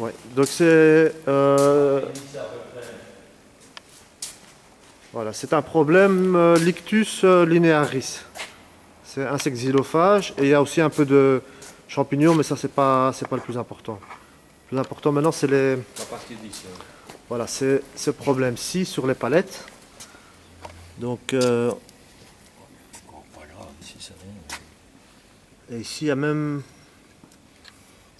Ouais. Donc c'est euh, voilà, c'est un problème euh, Lictus euh, linearis. C'est insecte xylophage et il y a aussi un peu de champignons, mais ça c'est pas c'est pas le plus important. Le plus important maintenant c'est les hein. voilà, c'est ce problème-ci sur les palettes. Donc euh, Oh, et ici il y a même Ouais, c'est les bois qui sont comme ça. aussi.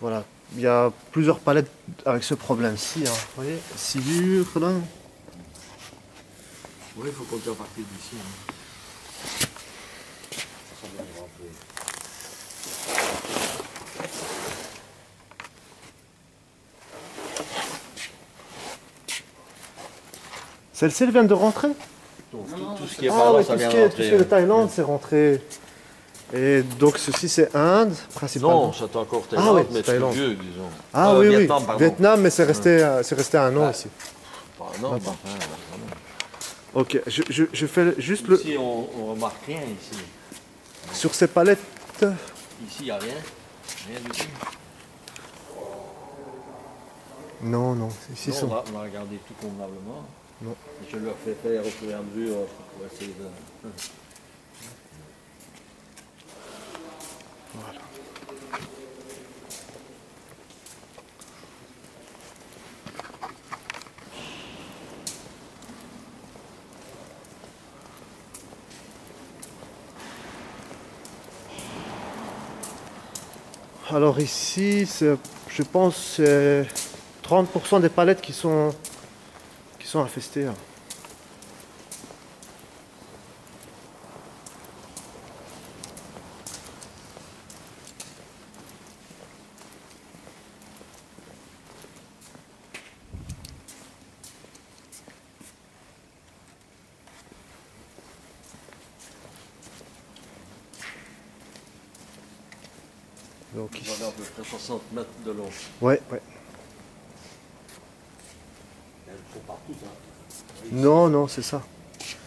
Voilà, il y a plusieurs palettes avec ce problème-ci. hein. Vous voyez, silure là. Oui, il faut compter à partir d'ici. hein. Celle-ci elle vient de rentrer? Donc, tout, tout ce qui est Ah par là, ouais, ça tout ce vient qui est, tout ce qui est de. Thaïlande, c'est rentré. Et donc ceci c'est Inde, principalement. Non, c'est encore Ah Thaïlande, oui, mais c'est c'est plus Thaïlande. vieux, disons. Ah Euh, oui, Vietnam, oui, pardon. Vietnam, mais c'est resté, c'est resté un an Ah. ici. Pas un an, pas enfin, vraiment. Ok, je, je, je fais juste le. Ici, on, on remarque rien ici. Sur ces palettes. Ici, il n'y a rien. Rien du tout. Non, non, ici Non, sont. on, a, on a regardé tout convenablement. Non. Je leur fais faire au fur et à mesure pour essayer de... Alors ici, je pense c'est 30% des palettes qui sont qui sont infestées. hein. Donc On avait à peu près 60 mètres de long. Ouais, ouais. Partout, hein. Non, non, c'est ça.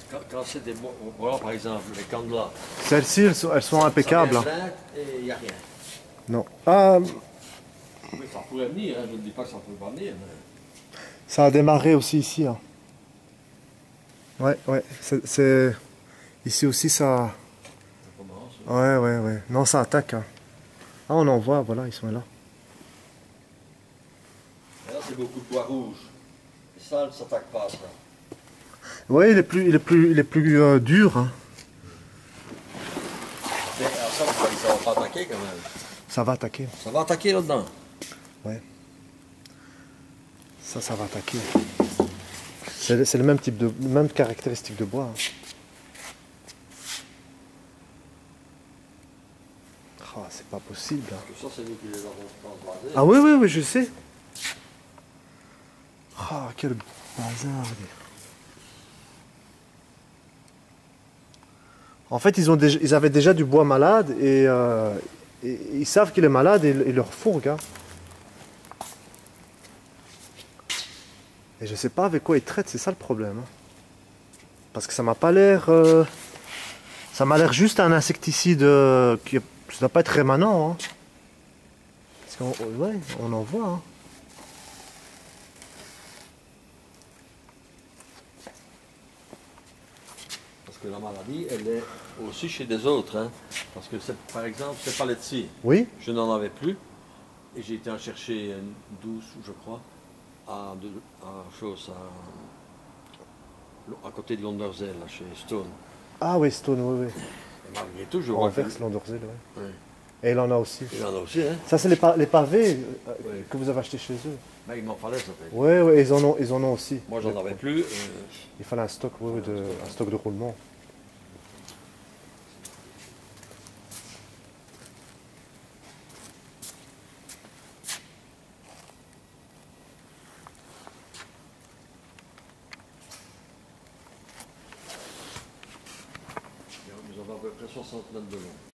Quand, quand c'est des bois, voilà par exemple, les candelas. Celles-ci, elles sont, elles sont impeccables. Ça hein. il n'y a rien. Non. Ah, Oui, ça pourrait venir, hein, je ne dis pas que ça ne peut pas venir, mais... ça a démarré aussi ici. hein. Ouais, ouais. C'est, Ici aussi, ça. ça commence. Ouais, ouais, ouais. Non, ça attaque. hein. Ah, on en voit, voilà, ils sont là. Là, c'est beaucoup de bois rouge. Ça, ne s'attaque pas à ça. Ouais, il est plus, il est plus, il est plus euh, dur. hein. Mais alors ça, voyez, ça ne va pas attaquer quand même. Ça va attaquer. Ça va attaquer là-dedans. Ça, ça va attaquer. C'est, le- même type de, même caractéristique de bois. hein. Ah, c'est pas possible. hein. Ça. Ah oui, oui, oui, je sais. Ah, quel bazar. En fait, ils, ont déjà, ils avaient déjà du bois malade et, euh, ils savent qu'il est malade et ils leur fourguent. hein. Et je sais pas avec quoi ils traitent, c'est ça le problème. hein. Parce que ça m'a pas l'air. euh, ça m'a l'air juste un insecticide euh, qui. Ça doit pas être rémanent. hein. Parce qu'on on en voit. hein. Que la maladie, elle est aussi chez des autres. hein. Parce que, par exemple, ces palettes-ci, Oui, je n'en avais plus. Et j'ai été en chercher une douce, je crois, à, chose, à, à côté de Londorzell, là, chez Stone. Ah oui, Stone, oui, oui. Et malgré tout, je On vois verse l'endorzel, ouais. Ouais. Et il en a aussi. Il en a aussi, hein. Ça, c'est les, pa- les pavés euh, Oui. que vous avez achetés chez eux. Mais il m'en fallait, ça fait. Oui, oui, ils en ont, ils en ont aussi. Moi, j'en avais plus. euh, Il fallait un stock, oui, oui, de, un stock de roulement. Nous avons